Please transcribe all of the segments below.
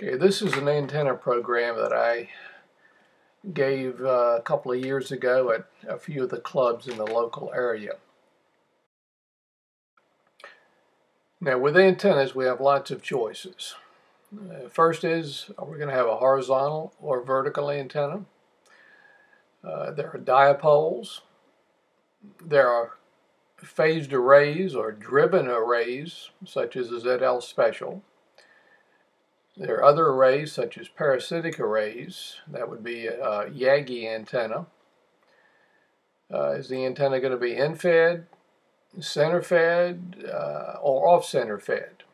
Okay, this is an antenna program that I gave uh, a couple of years ago at a few of the clubs in the local area. Now with antennas we have lots of choices. Uh, first is, we're we going to have a horizontal or vertical antenna? Uh, there are dipoles. There are phased arrays or driven arrays, such as the ZL Special. There are other arrays such as parasitic arrays. That would be a Yagi antenna. Uh, is the antenna going to be in-fed, center-fed, uh, or off-center fed?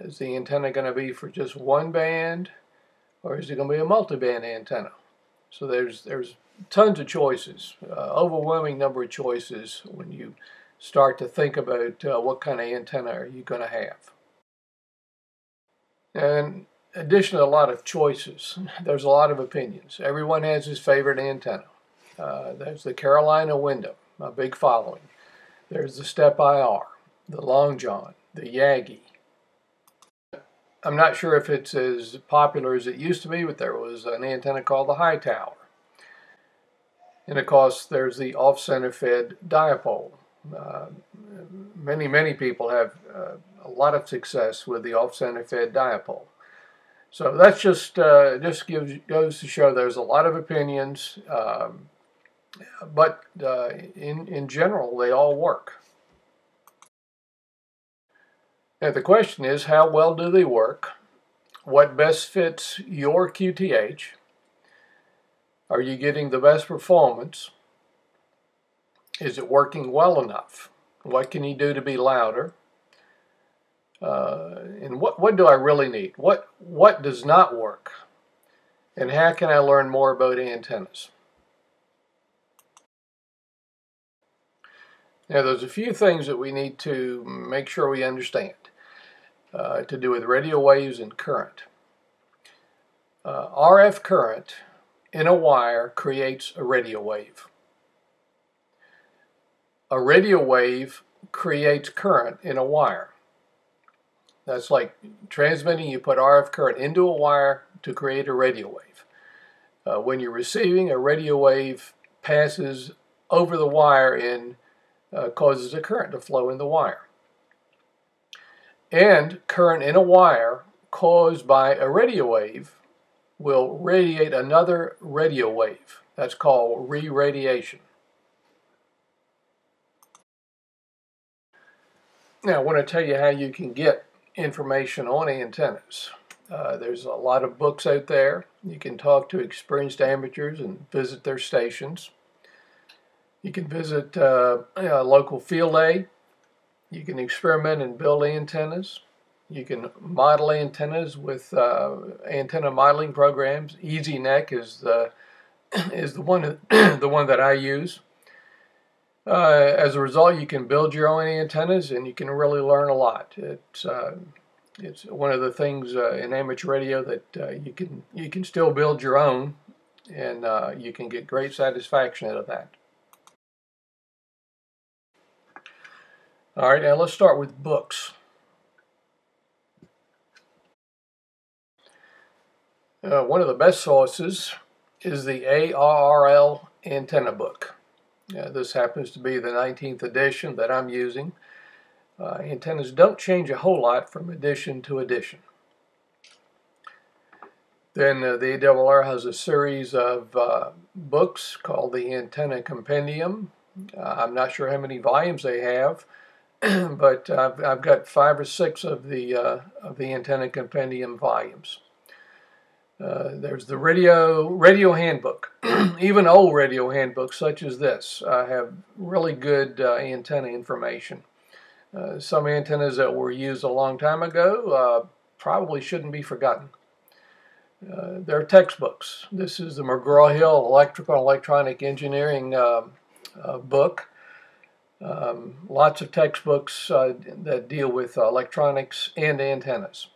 Is the antenna going to be for just one band, or is it going to be a multi-band antenna? So there's there's tons of choices, uh, overwhelming number of choices when you start to think about uh, what kind of antenna are you going to have. And additionally, a lot of choices, there's a lot of opinions. Everyone has his favorite antenna. Uh, there's the Carolina Windom, a big following. There's the SteppIR, the Long John, the Yagi. I'm not sure if it's as popular as it used to be, but there was an antenna called the Hy-Tower. And of course, there's the off-center fed dipole. Uh, many, many people have uh, a lot of success with the off-center fed dipole. So that's just uh, just gives goes to show there's a lot of opinions, um, but uh, in in general they all work. Now the question is, how well do they work? What best fits your QTH? Are you getting the best performance? Is it working well enough? What can you do to be louder? Uh, and what, what do I really need? What, what does not work? And how can I learn more about antennas? Now there's a few things that we need to make sure we understand uh, to do with radio waves and current. Uh, RF current in a wire creates a radio wave. A radio wave creates current in a wire. That's like transmitting, you put RF current into a wire to create a radio wave. Uh, when you're receiving, a radio wave passes over the wire and uh, causes a current to flow in the wire. And current in a wire caused by a radio wave will radiate another radio wave. That's called re-radiation. Now I want to tell you how you can get information on antennas. Uh, there's a lot of books out there. You can talk to experienced amateurs and visit their stations. You can visit uh, a local field day. You can experiment and build antennas. You can model antennas with uh, antenna modeling programs. EZNEC is the is the one the one that I use. Uh, as a result, you can build your own antennas and you can really learn a lot. It's uh, it's one of the things uh, in amateur radio that uh, you can you can still build your own, and uh, you can get great satisfaction out of that. All right, now let's start with books. Uh, one of the best sources is the ARRL antenna book. This happens to be the 19th edition that I'm using. Uh, antennas don't change a whole lot from edition to edition. Then uh, the ARRL has a series of uh, books called the Antenna Compendium. Uh, I'm not sure how many volumes they have, but I've, I've, got five or six of the uh, of the Antenna Compendium volumes. Uh, there's the radio radio handbook. Even old radio handbooks such as this uh, have really good uh, antenna information. Uh, some antennas that were used a long time ago uh, probably shouldn't be forgotten. there are textbooks. This is the McGraw-Hill Electrical and Electronic Engineering book. Um, lots of textbooks that deal with electronics and antennas.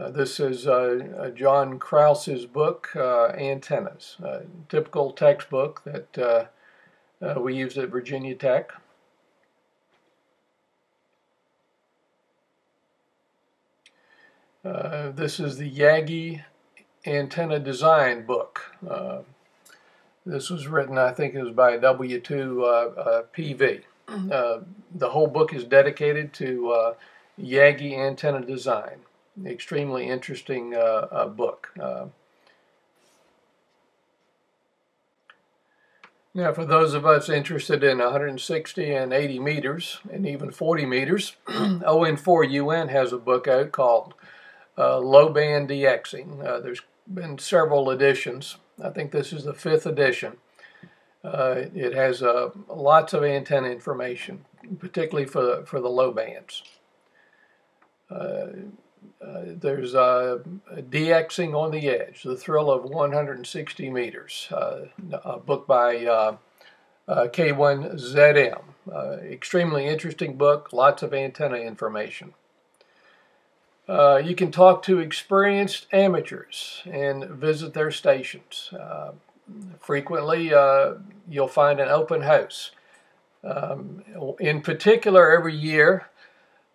Uh, this is uh, uh, John Kraus's book, uh, Antennas, typical textbook that uh, we use at Virginia Tech. Uh, this is the Yagi antenna design book. Uh, this was written, I think it was by W2 uh, uh, PV. Uh, the whole book is dedicated to Yagi antenna design. Extremely interesting book. Now, for those of us interested in 160 and 80 meters, and even 40 meters, ON4UN has a book out called uh, Low Band DXing. Uh, there's been several editions. I think this is the fifth edition. Uh, it has uh, lots of antenna information, particularly for, for the low bands. Uh, uh, there's uh, DXing on the Edge, The Thrill of 160 Meters, uh, a book by uh, uh, K1ZM. Uh, extremely interesting book, lots of antenna information. you can talk to experienced amateurs and visit their stations. frequently, you'll find an open house. Um, in particular, every year,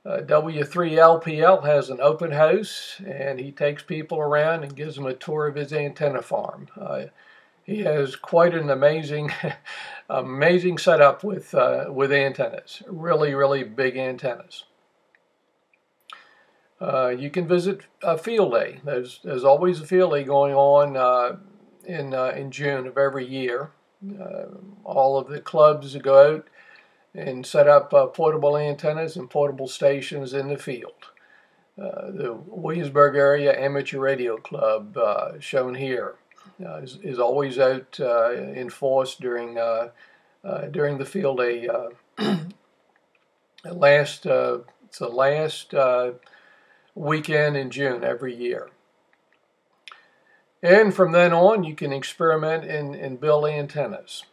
uh, W3LPL has an open house, and he takes people around and gives them a tour of his antenna farm. Uh, he has quite an amazing, amazing setup with uh, with antennas. Really, really big antennas. Uh, you can visit a field day. There's there's always a field day going on uh, in uh, in June of every year. all of the clubs go out and set up uh, portable antennas and portable stations in the field. Uh, the Williamsburg Area Amateur Radio Club, uh, shown here, uh, is, is, always out uh, in force during uh, during the field day. last it's the last weekend in June every year. And from then on, you can experiment and, and build antennas.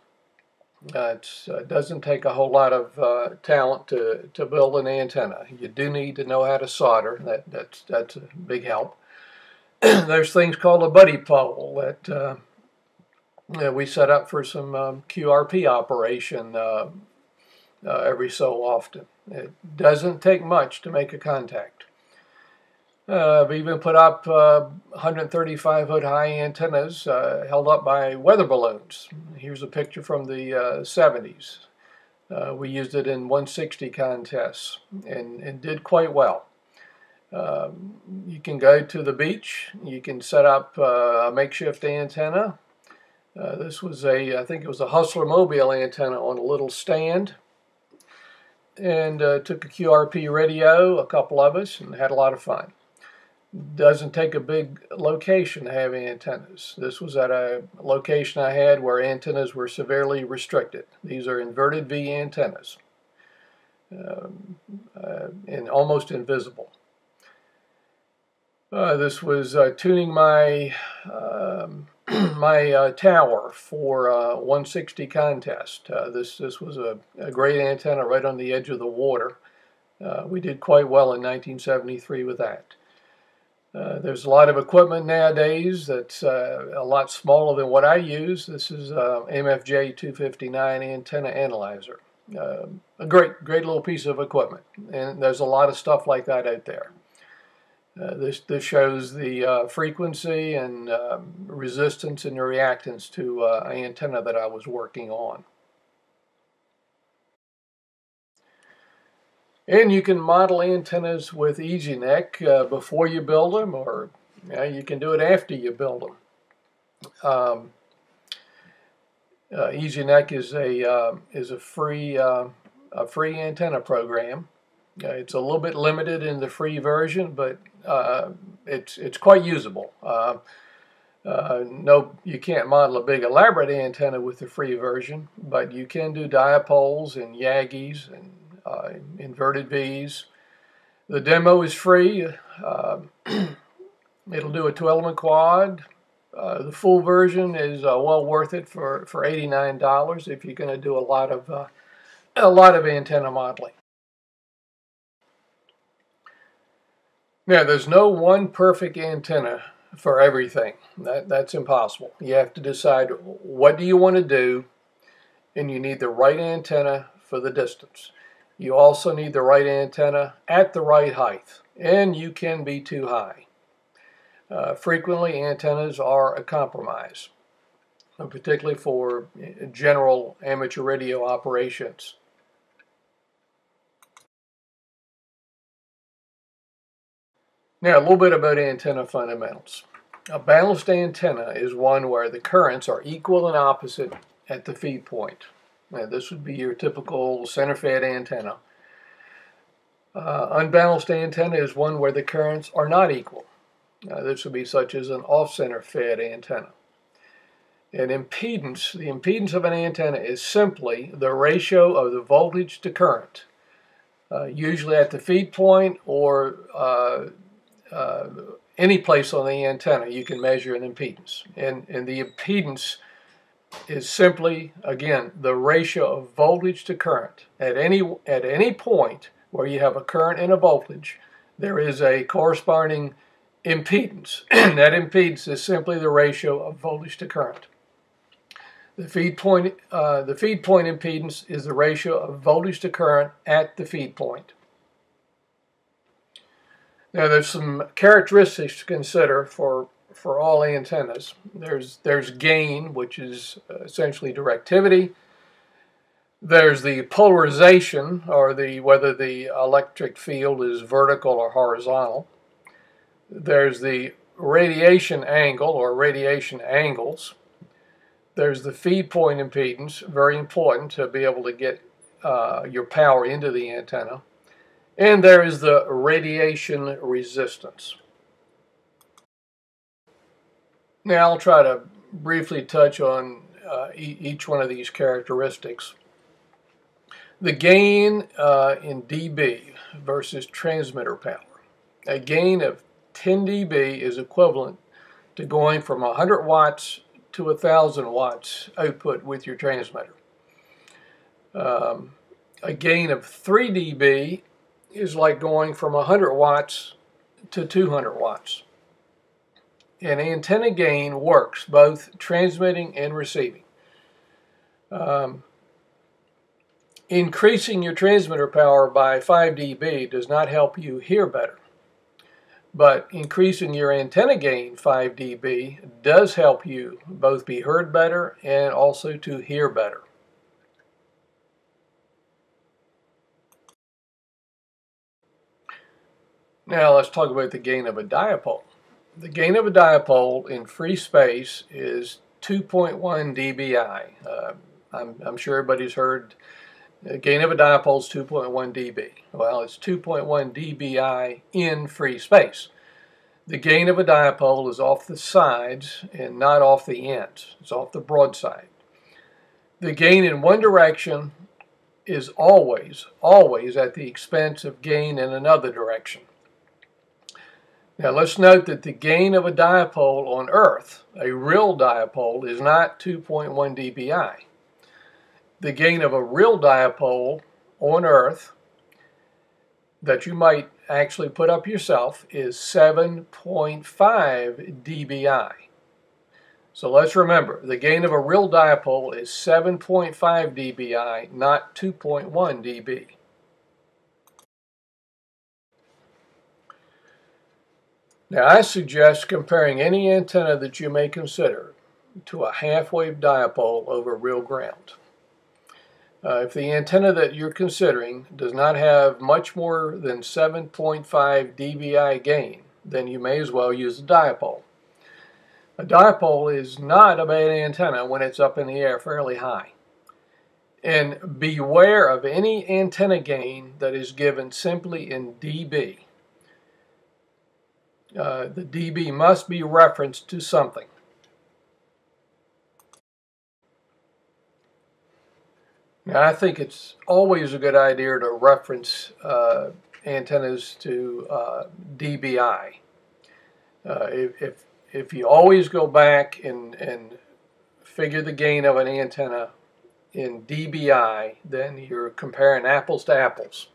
Uh, it doesn't take a whole lot of uh, talent to, to build an antenna. You do need to know how to solder. That, that's, that's a big help. There's things called a buddy pole that, uh, we set up for some um, QRP operation uh, uh, every so often. It doesn't take much to make a contact. Uh, I've even put up uh, 135 foot high antennas uh, held up by weather balloons. Here's a picture from the 70s. Uh, uh, we used it in 160 contests and, and did quite well. Um, you can go to the beach, you can set up uh, a makeshift antenna. this was a, I think it was a Hustler Mobile antenna on a little stand and took a QRP radio, a couple of us, and had a lot of fun doesn't take a big location to have antennas. This was at a location I had where antennas were severely restricted. These are inverted V antennas um, uh, and almost invisible. Uh, this was uh, tuning my um, my uh, tower for uh, 160 contest. Uh, this this was a, a, great antenna right on the edge of the water. we did quite well in 1973 with that. Uh, there's a lot of equipment nowadays that's uh, a lot smaller than what I use. This is uh, MFJ 259 antenna analyzer. Uh, a great, great little piece of equipment, and there's a lot of stuff like that out there. Uh, this, this shows the frequency and um, resistance and reactance to an antenna that I was working on. And you can model antennas with EZNEC uh, before you build them, or you, you, can do it after you build them. Um, uh, is a uh, is a free uh, a free antenna program. Uh, it's a little bit limited in the free version, but uh, it's it's quite usable. Uh, no, you can't model a big elaborate antenna with the free version, but you can do dipoles and Yagis and uh, inverted V's. The demo is free. Uh, it'll do a 12 element quad. Uh, the full version is uh, well worth it for, for $89 if you're going to do a lot of uh, a lot of antenna modeling. Now, there's no one perfect antenna for everything. That, that's impossible. You have to decide what do you want to do, and you need the right antenna for the distance. You also need the right antenna at the right height, and you can be too high. Uh, frequently, antennas are a compromise, particularly for general amateur radio operations. Now, a little bit about antenna fundamentals. A balanced antenna is one where the currents are equal and opposite at the feed point. Now, this would be your typical center fed antenna. Uh, unbalanced antenna is one where the currents are not equal. Uh, this would be such as an off-center fed antenna. An impedance, the impedance of an antenna is simply the ratio of the voltage to current, uh, usually at the feed point or uh, uh, any place on the antenna you can measure an impedance. And, and the impedance is simply, again, the ratio of voltage to current. At any, at any point where you have a current and a voltage, there is a corresponding impedance. that impedance is simply the ratio of voltage to current. The feed point, uh, the feed point impedance is the ratio of voltage to current at the feed point. Now there's some characteristics to consider for for all antennas. There's there's gain, which is essentially directivity. There's the polarization, or the whether the electric field is vertical or horizontal. There's the radiation angle or radiation angles. There's the feed point impedance, very important to be able to get uh, your power into the antenna. And there is the radiation resistance. Now I'll try to briefly touch on uh, e each one of these characteristics. The gain uh, in dB versus transmitter power. A gain of 10 dB is equivalent to going from 100 watts to 1,000 watts output with your transmitter. Um, a gain of 3 dB is like going from 100 watts to 200 watts. And antenna gain works both transmitting and receiving. Um, increasing your transmitter power by 5 dB does not help you hear better. But increasing your antenna gain 5 dB does help you both be heard better and also to hear better. Now let's talk about the gain of a dipole. The gain of a dipole in free space is 2.1 dBi. Uh, I'm, I'm, sure everybody's heard the gain of a dipole is 2.1 dB. Well, it's 2.1 dBi in free space. The gain of a dipole is off the sides and not off the ends. It's off the broadside. The gain in one direction is always, always at the expense of gain in another direction. Now let's note that the gain of a dipole on Earth, a real dipole, is not 2.1 dBi. The gain of a real dipole on Earth that you might actually put up yourself is 7.5 dBi. So let's remember, the gain of a real dipole is 7.5 dBi, not 2.1 dB. Now I suggest comparing any antenna that you may consider to a half-wave dipole over real ground. Uh, if the antenna that you're considering does not have much more than 7.5 dBi gain, then you may as well use a dipole. A dipole is not a bad antenna when it's up in the air fairly high. And beware of any antenna gain that is given simply in dB. Uh, the dB must be referenced to something. Now, I think it's always a good idea to reference uh, antennas to uh, dBi. Uh, if, if, if you always go back and, and figure the gain of an antenna in dBi, then you're comparing apples to apples.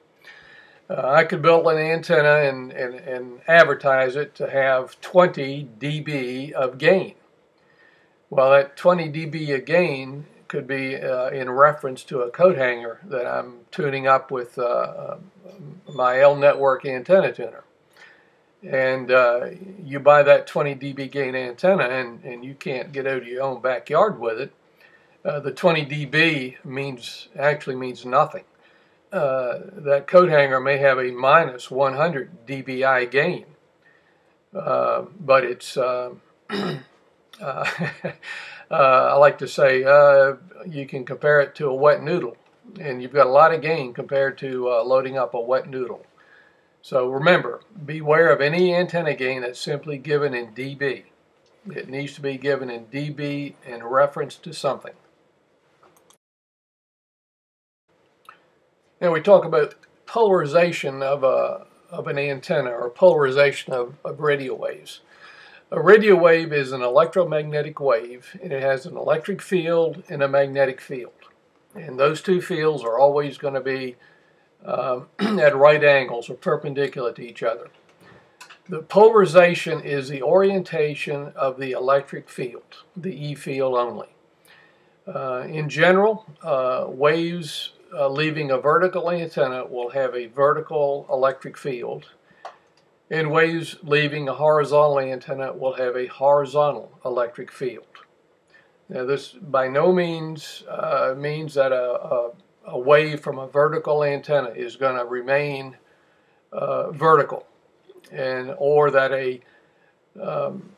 Uh, I could build an antenna and, and, and advertise it to have 20 dB of gain. Well, that 20 dB of gain could be uh, in reference to a coat hanger that I'm tuning up with uh, um, my L network antenna tuner. and uh, you buy that 20 dB gain antenna and, and you can't get out of your own backyard with it, uh, the 20 dB means actually means nothing. Uh, that coat hanger may have a minus 100 dBi gain, uh, but it's uh, uh, I like to say you can compare it to a wet noodle, and you've got a lot of gain compared to loading up a wet noodle. So remember, beware of any antenna gain that's simply given in dB. It needs to be given in dB in reference to something. Now we talk about polarization of, a, of an antenna or polarization of, of radio waves. A radio wave is an electromagnetic wave and it has an electric field and a magnetic field. And those two fields are always going to be um, at right angles or perpendicular to each other. The polarization is the orientation of the electric field, the E field only. Uh, in general, uh, waves uh, leaving a vertical antenna will have a vertical electric field, and waves leaving a horizontal antenna will have a horizontal electric field. Now this by no means uh, means that a, a away from a vertical antenna is going to remain uh, vertical and or that a um,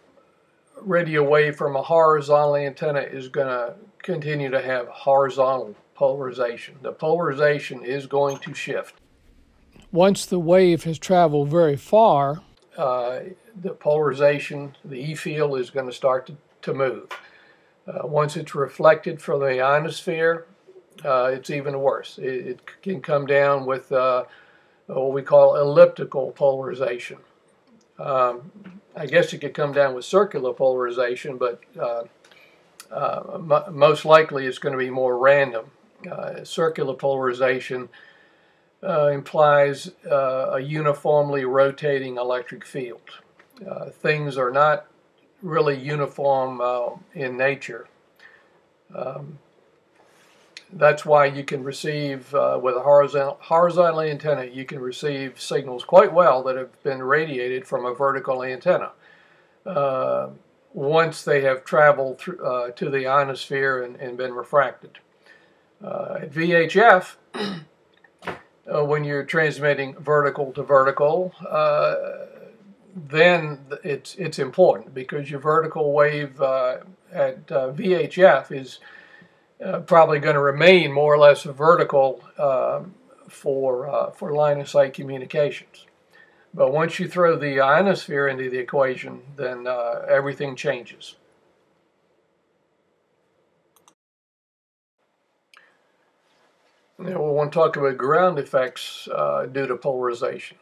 radio wave from a horizontal antenna is going to continue to have horizontal polarization. The polarization is going to shift. Once the wave has traveled very far, uh, the polarization, the E field, is going to start to, to move. Uh, once it's reflected from the ionosphere, uh, it's even worse. It, it, can come down with uh, what we call elliptical polarization. Um, I guess it could come down with circular polarization, but uh, uh most likely it's going to be more random. Uh, circular polarization uh, implies a uniformly rotating electric field. things are not really uniform in nature. Um, that's why you can receive, uh, with a horizontal, horizontal antenna, you can receive signals quite well that have been radiated from a vertical antenna. Uh, once they have traveled uh, to the ionosphere and, and been refracted. Uh, at VHF, uh, when you're transmitting vertical to vertical, uh, then it's it's important because your vertical wave at VHF is uh, probably going to remain more or less vertical uh, for, uh, for line of sight communications. But once you throw the ionosphere into the equation, then uh, everything changes. Now we want to talk about ground effects uh, due to polarization.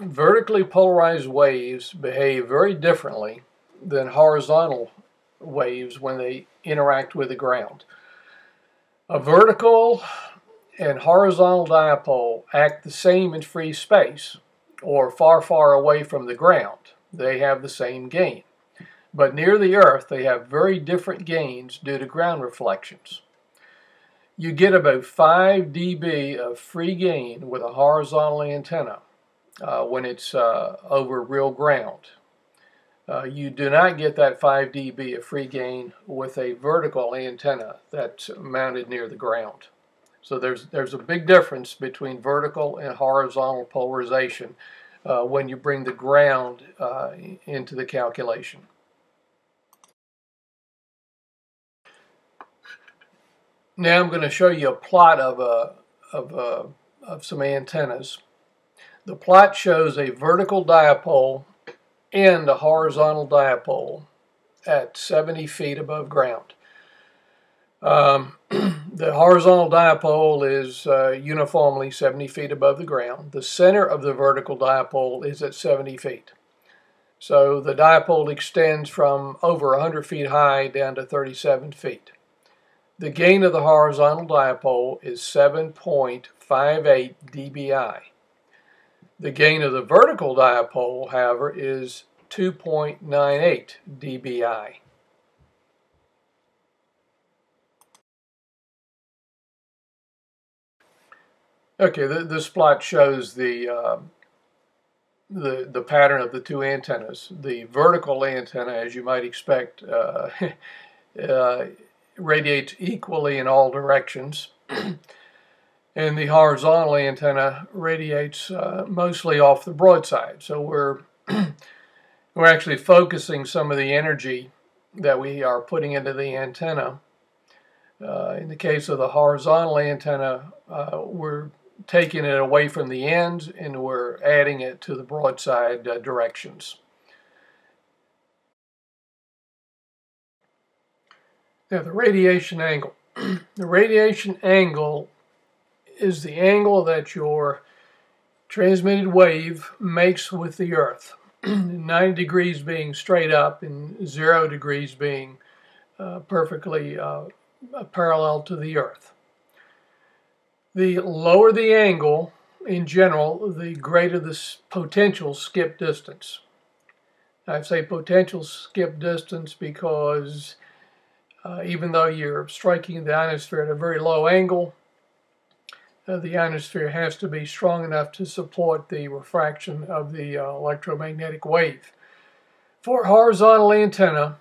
Vertically polarized waves behave very differently than horizontal waves when they interact with the ground. A vertical and horizontal dipole act the same in free space or far, far away from the ground. They have the same gain. But near the Earth, they have very different gains due to ground reflections. You get about 5 dB of free gain with a horizontal antenna uh, when it's uh, over real ground. Uh, you do not get that 5 dB of free gain with a vertical antenna that's mounted near the ground. So there's, there's a big difference between vertical and horizontal polarization uh, when you bring the ground uh, into the calculation. Now I'm going to show you a plot of, a, of, a, of some antennas. The plot shows a vertical dipole and a horizontal dipole at 70 feet above ground. Um, the horizontal dipole is uh, uniformly 70 feet above the ground. The center of the vertical dipole is at 70 feet. So the dipole extends from over 100 feet high down to 37 feet. The gain of the horizontal dipole is 7.58 dBi. The gain of the vertical dipole, however, is 2.98 dBi. Okay, th this plot shows the uh, the, the pattern of the two antennas. The vertical antenna, as you might expect, uh, uh, radiates equally in all directions. and the horizontal antenna radiates uh, mostly off the broadside. So we're we're actually focusing some of the energy that we are putting into the antenna. Uh, in the case of the horizontal antenna, uh, we're taking it away from the ends and we're adding it to the broadside uh, directions. Now the radiation angle. the radiation angle is the angle that your transmitted wave makes with the Earth. 90 degrees being straight up and 0 degrees being uh, perfectly uh, parallel to the Earth. The lower the angle, in general, the greater the potential skip distance. I say potential skip distance because uh, even though you're striking the ionosphere at a very low angle, uh, the ionosphere has to be strong enough to support the refraction of the uh, electromagnetic wave. For a horizontal antenna,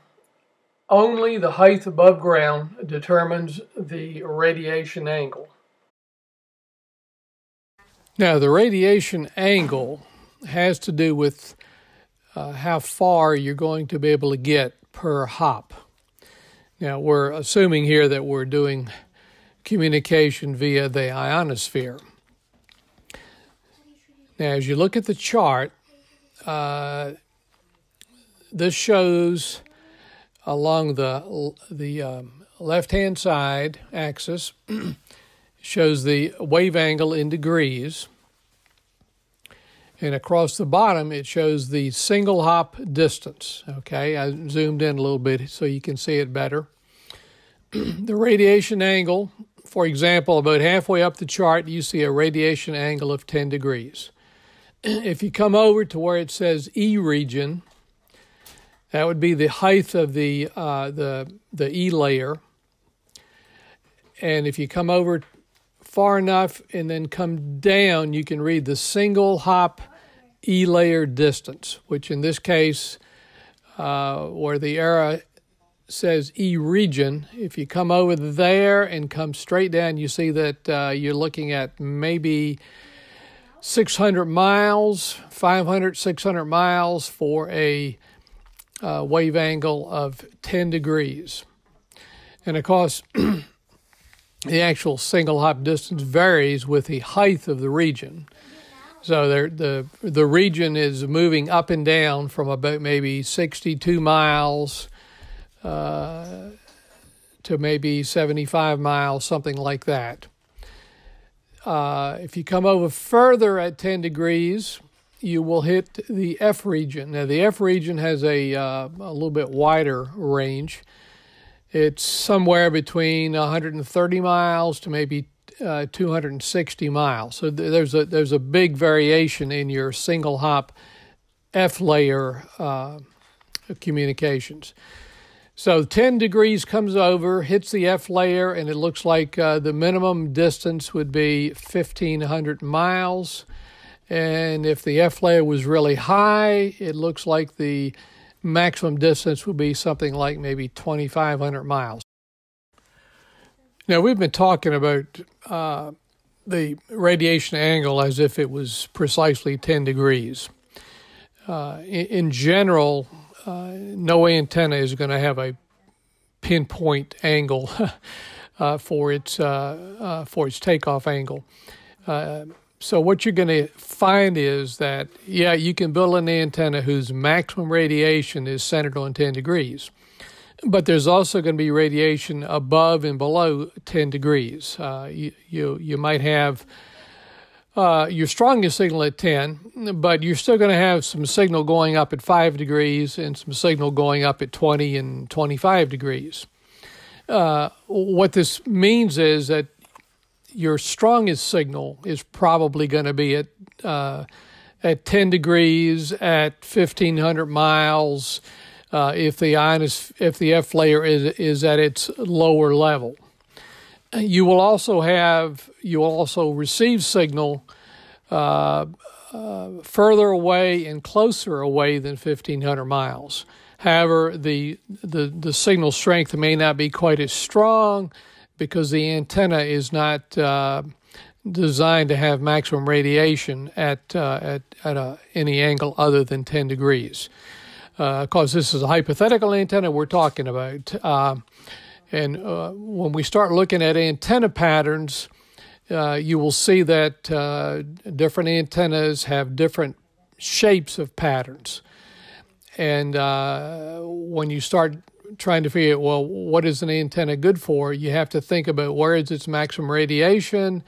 only the height above ground determines the radiation angle. Now, the radiation angle has to do with uh, how far you're going to be able to get per hop. Now, we're assuming here that we're doing communication via the ionosphere. Now, as you look at the chart, uh, this shows along the the um, left-hand side axis shows the wave angle in degrees, and across the bottom it shows the single hop distance. Okay, I zoomed in a little bit so you can see it better. the radiation angle for example, about halfway up the chart, you see a radiation angle of 10 degrees. If you come over to where it says E region, that would be the height of the, uh, the, the E layer. And if you come over far enough and then come down, you can read the single hop E layer distance, which in this case, uh, where the arrow says E region. If you come over there and come straight down, you see that uh, you're looking at maybe 600 miles, 500, 600 miles for a uh, wave angle of 10 degrees. And of course, the actual single hop distance varies with the height of the region. So the the region is moving up and down from about maybe 62 miles uh, to maybe 75 miles, something like that. Uh, if you come over further at 10 degrees, you will hit the F region. Now, the F region has a, uh, a little bit wider range. It's somewhere between 130 miles to maybe uh, 260 miles. So there's a there's a big variation in your single hop F layer uh, communications. So 10 degrees comes over, hits the F layer, and it looks like uh, the minimum distance would be 1,500 miles. And if the F layer was really high, it looks like the maximum distance would be something like maybe 2,500 miles. Now, we've been talking about uh, the radiation angle as if it was precisely 10 degrees. Uh, in, in general, uh, no antenna is going to have a pinpoint angle uh, for its uh, uh, for its takeoff angle. Uh, so what you're going to find is that yeah, you can build an antenna whose maximum radiation is centered on 10 degrees, but there's also going to be radiation above and below 10 degrees. you, you you might have uh, your strongest signal at 10, but you're still going to have some signal going up at 5 degrees and some signal going up at 20 and 25 degrees. Uh, what this means is that your strongest signal is probably going to be at uh, at 10 degrees at 1500 miles uh, if the ionos, if the F layer is is at its lower level. You will also have you will also receive signal uh, uh, further away and closer away than 1,500 miles. However, the, the, the signal strength may not be quite as strong because the antenna is not uh, designed to have maximum radiation at, uh, at, at any angle other than 10 degrees. Because uh, this is a hypothetical antenna we're talking about. Uh, and uh, when we start looking at antenna patterns, uh, you will see that different antennas have different shapes of patterns. And when you start trying to figure out, well, what is an antenna good for, you have to think about where is its maximum radiation,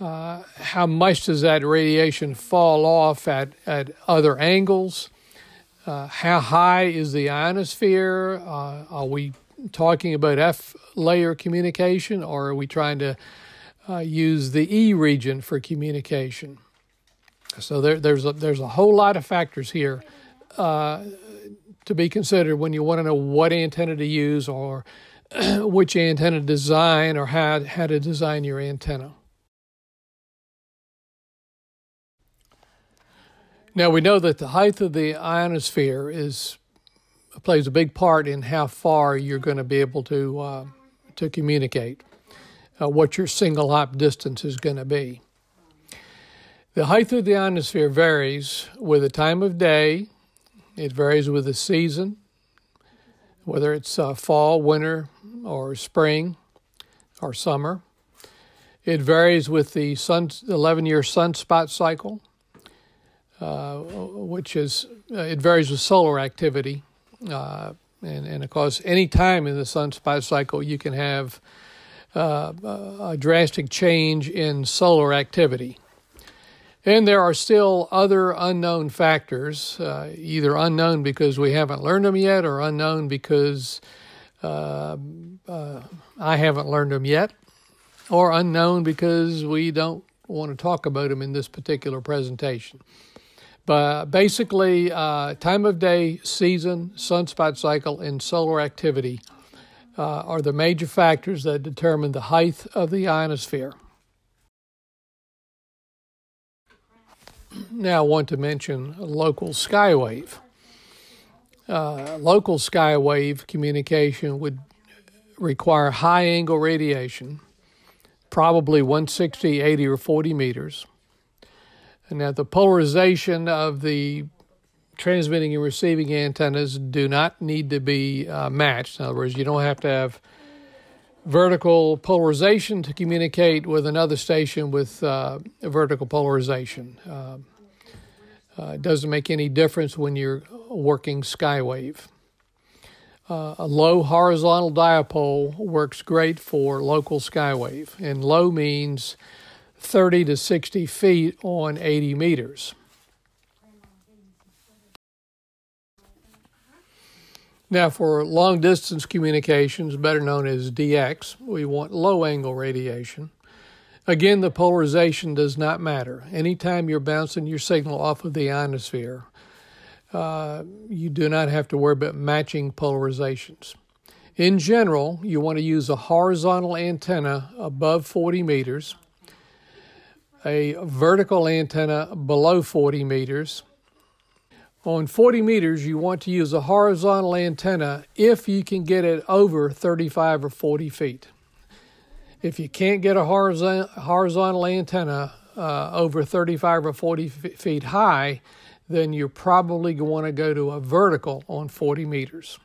uh, how much does that radiation fall off at, at other angles, uh, how high is the ionosphere, uh, are we talking about F layer communication or are we trying to uh, use the E region for communication. So there, there's a, there's a whole lot of factors here. Uh, to be considered when you want to know what antenna to use or which antenna design or how, how to design your antenna. Now we know that the height of the ionosphere is plays a big part in how far you're going to be able to uh, to communicate uh, what your single hop distance is going to be. The height of the ionosphere varies with the time of day, it varies with the season, whether it's uh, fall, winter, or spring, or summer. It varies with the sun, 11 year sunspot cycle, uh, which is, uh, it varies with solar activity. Uh, and, and of course, any time in the sunspot cycle, you can have uh, a drastic change in solar activity. And there are still other unknown factors, uh, either unknown because we haven't learned them yet, or unknown because uh, uh, I haven't learned them yet, or unknown because we don't want to talk about them in this particular presentation. But basically, uh, time of day, season, sunspot cycle, and solar activity uh, are the major factors that determine the height of the ionosphere. Now, I want to mention local skywave. Uh, local skywave communication would require high angle radiation, probably 160, 80, or 40 meters. And now, the polarization of the transmitting and receiving antennas do not need to be uh, matched. In other words, you don't have to have vertical polarization to communicate with another station with uh, vertical polarization. Uh, uh, it doesn't make any difference when you're working skywave. Uh, a low horizontal dipole works great for local skywave, and low means 30 to 60 feet on 80 meters. Now, for long distance communications, better known as DX, we want low angle radiation. Again, the polarization does not matter. Anytime you're bouncing your signal off of the ionosphere, uh, you do not have to worry about matching polarizations. In general, you want to use a horizontal antenna above 40 meters, a vertical antenna below 40 meters, on 40 meters, you want to use a horizontal antenna if you can get it over 35 or 40 feet. If you can't get a horizontal antenna uh, over 35 or 40 feet high, then you're probably going to go to a vertical on 40 meters.